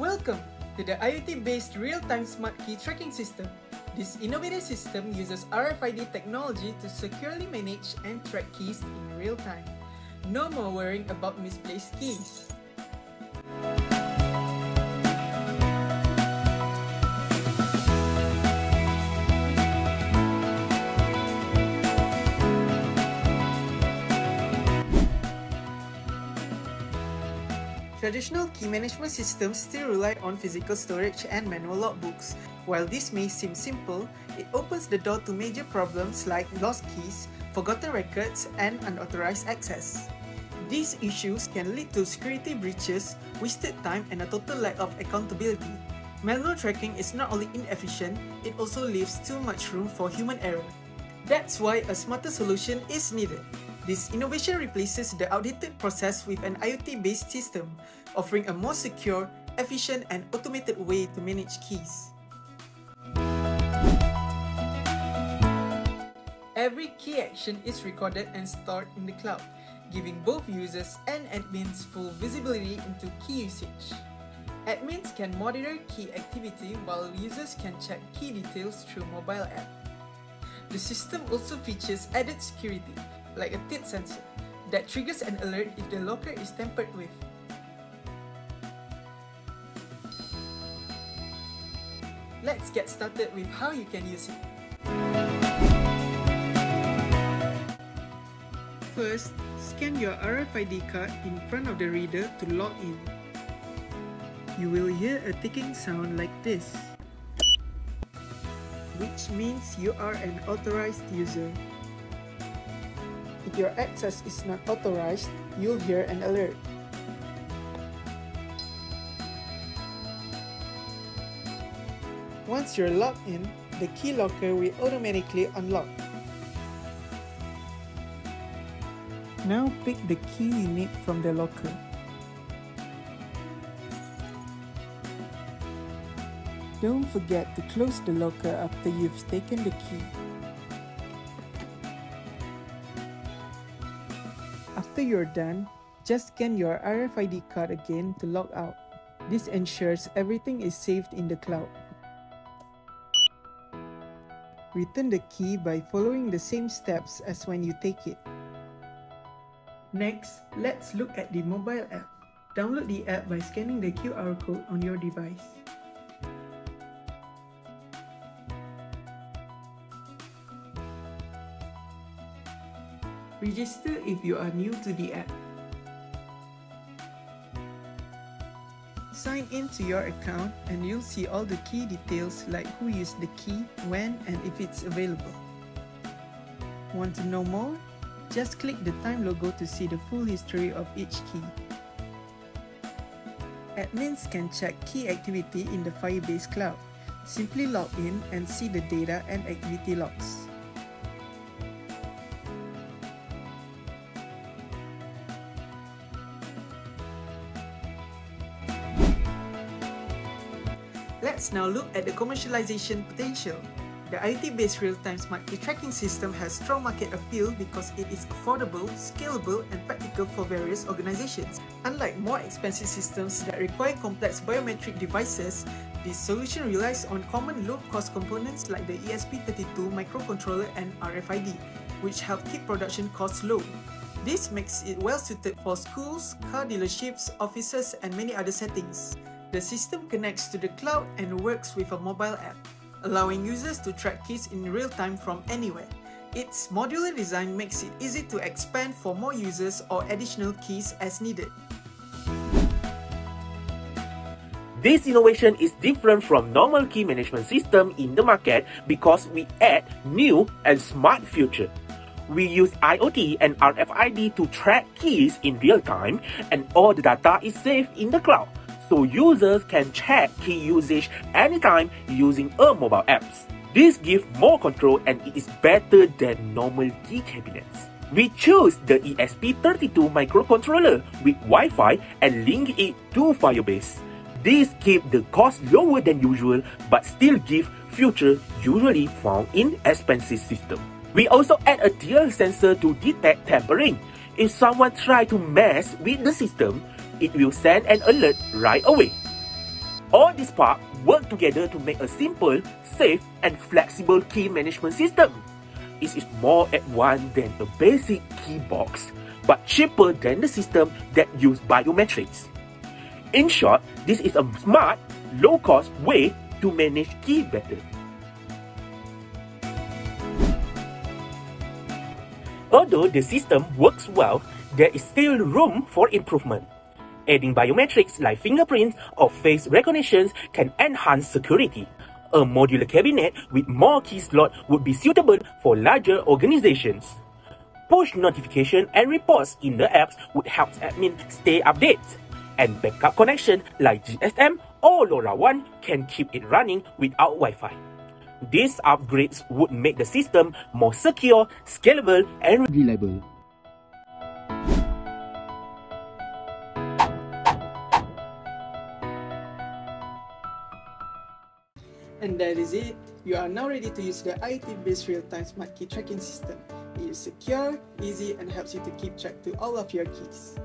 Welcome to the IoT-based real-time smart key tracking system. This innovative system uses RFID technology to securely manage and track keys in real time. No more worrying about misplaced keys. Traditional key management systems still rely on physical storage and manual logbooks. While this may seem simple, it opens the door to major problems like lost keys, forgotten records, and unauthorized access. These issues can lead to security breaches, wasted time, and a total lack of accountability. Manual tracking is not only inefficient, it also leaves too much room for human error. That's why a smarter solution is needed. This innovation replaces the outdated process with an IoT-based system, offering a more secure, efficient, and automated way to manage keys. Every key action is recorded and stored in the cloud, giving both users and admins full visibility into key usage. Admins can monitor key activity while users can check key details through mobile app. The system also features added security, like a tilt sensor, that triggers an alert if the locker is tampered with. Let's get started with how you can use it. First, scan your RFID card in front of the reader to log in. You will hear a ticking sound like this, which means you are an authorized user. If your access is not authorized, you'll hear an alert. Once you're logged in, the key locker will automatically unlock. Now pick the key you need from the locker. Don't forget to close the locker after you've taken the key. After you're done, just scan your RFID card again to log out. This ensures everything is saved in the cloud. Return the key by following the same steps as when you take it. Next, let's look at the mobile app. Download the app by scanning the QR code on your device. Register if you are new to the app. Sign in to your account and you'll see all the key details like who used the key, when, and if it's available. Want to know more? Just click the time logo to see the full history of each key. Admins can check key activity in the Firebase cloud. Simply log in and see the data and activity logs. Let's now look at the commercialization potential. The IoT-based real-time smart key tracking system has strong market appeal because it is affordable, scalable, and practical for various organizations. Unlike more expensive systems that require complex biometric devices, this solution relies on common low-cost components like the ESP32 microcontroller and RFID, which help keep production costs low. This makes it well suited for schools, car dealerships, offices, and many other settings. The system connects to the cloud and works with a mobile app, allowing users to track keys in real time from anywhere. Its modular design makes it easy to expand for more users or additional keys as needed. This innovation is different from normal key management system in the market because we add new and smart feature. We use IoT and RFID to track keys in real time and all the data is saved in the cloud. So users can check key usage anytime using a mobile apps. This gives more control and it is better than normal key cabinets. We choose the ESP32 microcontroller with Wi-Fi and link it to Firebase. This keep the cost lower than usual but still give feature usually found in expensive system. We also add a tilt sensor to detect tampering. If someone try to mess with the system, it will send an alert right away. All these parts work together to make a simple, safe and flexible key management system. It is more advanced than a basic key box, but cheaper than the system that use biometrics. In short, this is a smart, low-cost way to manage key better. Although the system works well, there is still room for improvement. Adding biometrics like fingerprints or face recognitions can enhance security. A modular cabinet with more key slots would be suitable for larger organizations. Push notification and reports in the apps would help admin stay updated. And backup connection like GSM or LoRaWAN can keep it running without Wi-Fi. These upgrades would make the system more secure, scalable, and reliable. And that is it. You are now ready to use the IoT-based real-time smart key tracking system. It is secure, easy, and helps you to keep track to all of your keys.